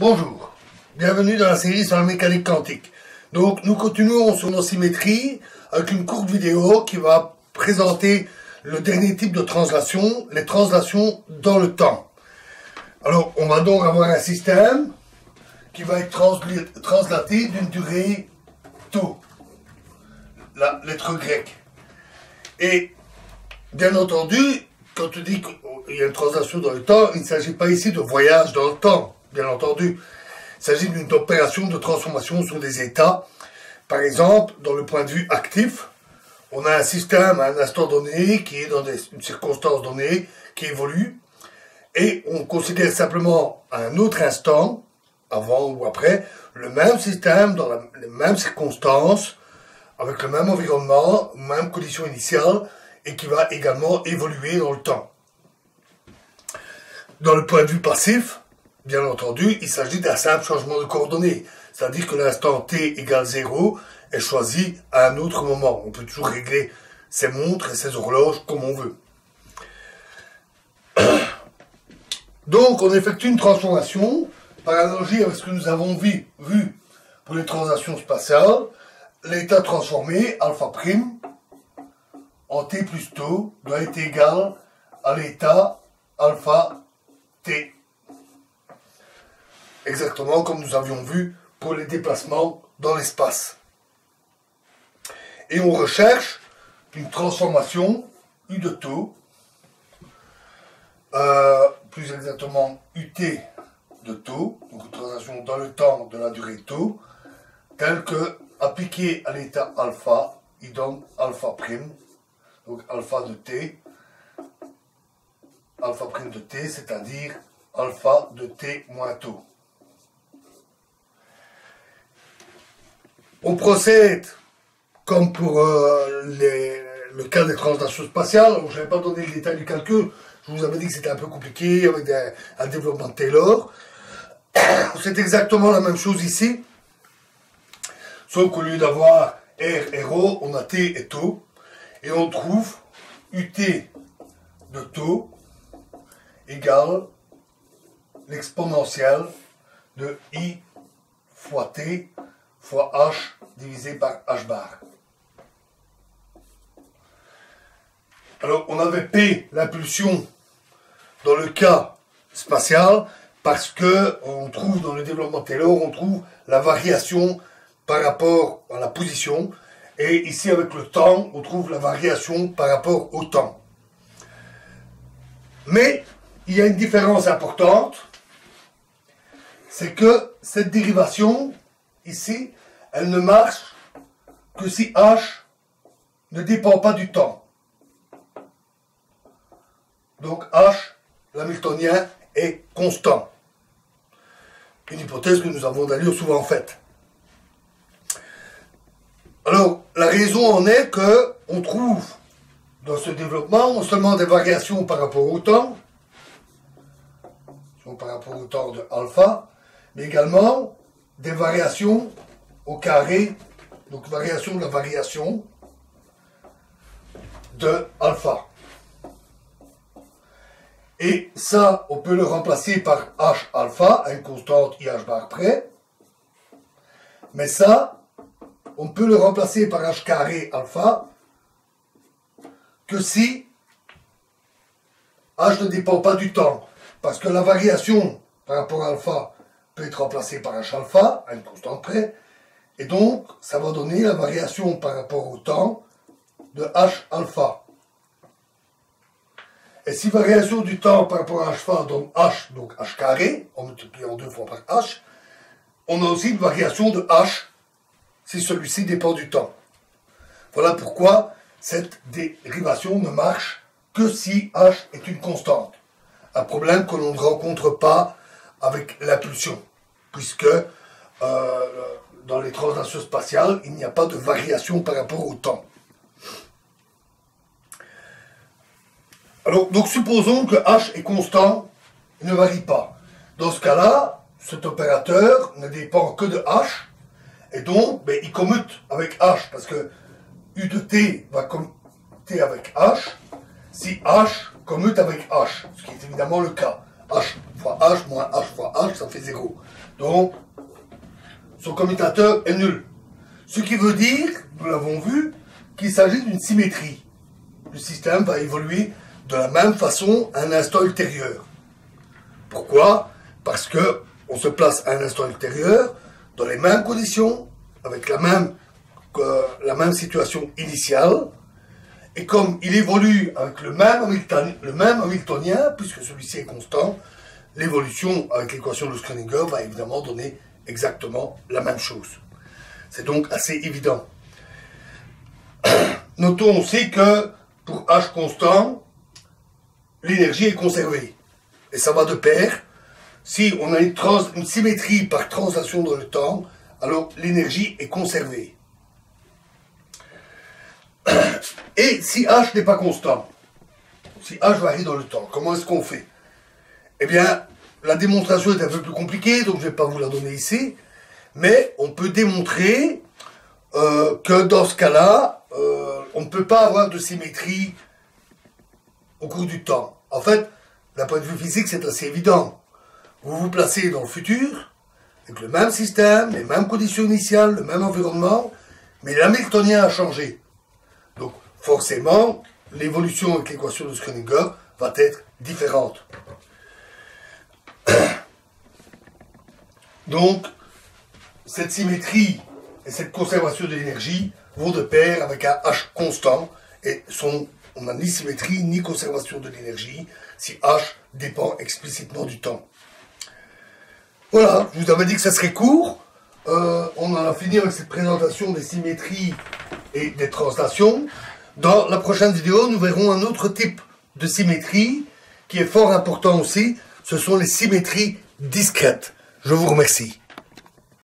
Bonjour, bienvenue dans la série sur la mécanique quantique. Donc nous continuons sur nos symétries avec une courte vidéo qui va présenter le dernier type de translation, les translations dans le temps. Alors on va donc avoir un système qui va être translaté d'une durée tau, la lettre grecque. Et bien entendu, quand tu dis qu'il y a une translation dans le temps, il ne s'agit pas ici de voyage dans le temps bien entendu. Il s'agit d'une opération de transformation sur des états. Par exemple, dans le point de vue actif, on a un système à un instant donné qui est dans une circonstance donnée, qui évolue, et on considère simplement à un autre instant, avant ou après, le même système dans les mêmes circonstances, avec le même environnement, même condition initiale, et qui va également évoluer dans le temps. Dans le point de vue passif, Bien entendu, il s'agit d'un simple changement de coordonnées, c'est-à-dire que l'instant t égale 0 est choisi à un autre moment. On peut toujours régler ses montres et ses horloges comme on veut. Donc, on effectue une transformation par analogie avec ce que nous avons vu, pour les translations spatiales. L'état transformé, alpha prime, en t plus tau, doit être égal à l'état alpha t exactement comme nous avions vu pour les déplacements dans l'espace. Et on recherche une transformation U de taux, euh, plus exactement UT de taux, donc une translation dans le temps de la durée taux, telle que appliquée à l'état alpha, il donne alpha prime, donc alpha de t, alpha prime de t, c'est-à-dire alpha de t moins taux. On procède comme pour euh, le cas des translations spatiales. Je n'avais pas donné le détail du calcul. Je vous avais dit que c'était un peu compliqué avec un développement de Taylor. C'est exactement la même chose ici. Sauf qu'au lieu d'avoir R et ρ, on a T et tau. Et on trouve UT de tau égale l'exponentielle de I fois T fois h divisé par h bar. Alors, on avait P, l'impulsion, dans le cas spatial, parce que on trouve dans le développement Taylor, on trouve la variation par rapport à la position, et ici avec le temps, on trouve la variation par rapport au temps. Mais il y a une différence importante, c'est que cette dérivation, ici, elle ne marche que si H ne dépend pas du temps. Donc H, l'hamiltonien, est constant. Une hypothèse que nous avons d'ailleurs souvent faite. Alors, la raison en est que on trouve dans ce développement non seulement des variations par rapport au temps, par rapport au temps de alpha, mais également des variations au carré, donc variation de la variation de alpha. Et ça, on peut le remplacer par h alpha, une constante IH bar près. Mais ça, on peut le remplacer par h carré alpha que si h ne dépend pas du temps. Parce que la variation par rapport à alpha peut être remplacée par h alpha, à une constante près, et donc, ça va donner la variation par rapport au temps de h alpha. Et si variation du temps par rapport à h donne h, donc h carré, en multipliant deux fois par h, on a aussi une variation de h si celui-ci dépend du temps. Voilà pourquoi cette dérivation ne marche que si h est une constante. Un problème que l'on ne rencontre pas avec l'impulsion, puisque euh, dans les translations spatiales, il n'y a pas de variation par rapport au temps. Alors, donc supposons que h est constant, il ne varie pas. Dans ce cas-là, cet opérateur ne dépend que de h, et donc ben, il commute avec h, parce que u de t va commuter avec h, si h commute avec h, ce qui est évidemment le cas. H fois H moins H fois H, ça fait 0. Donc, son commutateur est nul. Ce qui veut dire, nous l'avons vu, qu'il s'agit d'une symétrie. Le système va évoluer de la même façon à un instant ultérieur. Pourquoi? Parce que on se place à un instant ultérieur, dans les mêmes conditions, avec la même, euh, la même situation initiale, et comme il évolue avec le même, Hamiltonien, puisque celui-ci est constant, l'évolution avec l'équation de Schrödinger va évidemment donner exactement la même chose. C'est donc assez évident. Notons aussi que pour H constant, l'énergie est conservée. Et ça va de pair. Si on a une symétrie par translation dans le temps, alors l'énergie est conservée. Et si H n'est pas constant, si H varie dans le temps, comment est-ce qu'on fait? Eh bien, la démonstration est un peu plus compliquée, donc je ne vais pas vous la donner ici, mais on peut démontrer euh, que dans ce cas-là, euh, on ne peut pas avoir de symétrie au cours du temps. En fait, d'un point de vue physique, c'est assez évident. Vous vous placez dans le futur, avec le même système, les mêmes conditions initiales, le même environnement, mais l'Hamiltonien a changé. Forcément, l'évolution avec l'équation de Schrödinger va être différente. Donc, cette symétrie et cette conservation de l'énergie vont de pair avec un H constant et on n'a ni symétrie ni conservation de l'énergie si H dépend explicitement du temps. Voilà, je vous avais dit que ça serait court. Euh, on en a fini avec cette présentation des symétries et des translations. Dans la prochaine vidéo, nous verrons un autre type de symétrie qui est fort important aussi. Ce sont les symétries discrètes. Je vous remercie.